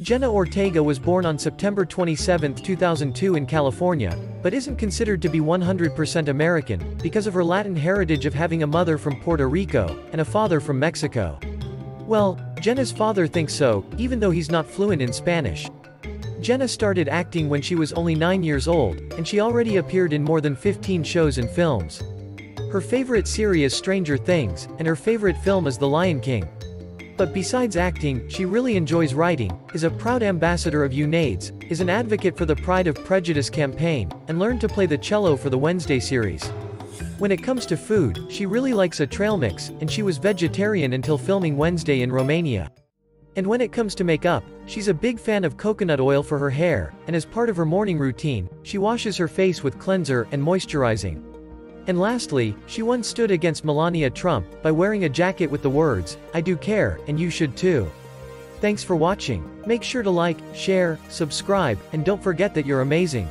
Jenna Ortega was born on September 27, 2002 in California, but isn't considered to be 100% American, because of her Latin heritage of having a mother from Puerto Rico, and a father from Mexico. Well, Jenna's father thinks so, even though he's not fluent in Spanish. Jenna started acting when she was only 9 years old, and she already appeared in more than 15 shows and films. Her favorite series is Stranger Things, and her favorite film is The Lion King. But besides acting, she really enjoys writing, is a proud ambassador of UNAIDS, is an advocate for the Pride of Prejudice campaign, and learned to play the cello for the Wednesday series. When it comes to food, she really likes a trail mix, and she was vegetarian until filming Wednesday in Romania. And when it comes to makeup, she's a big fan of coconut oil for her hair, and as part of her morning routine, she washes her face with cleanser and moisturizing. And lastly, she once stood against Melania Trump by wearing a jacket with the words, I do care, and you should too. Thanks for watching. Make sure to like, share, subscribe, and don't forget that you're amazing.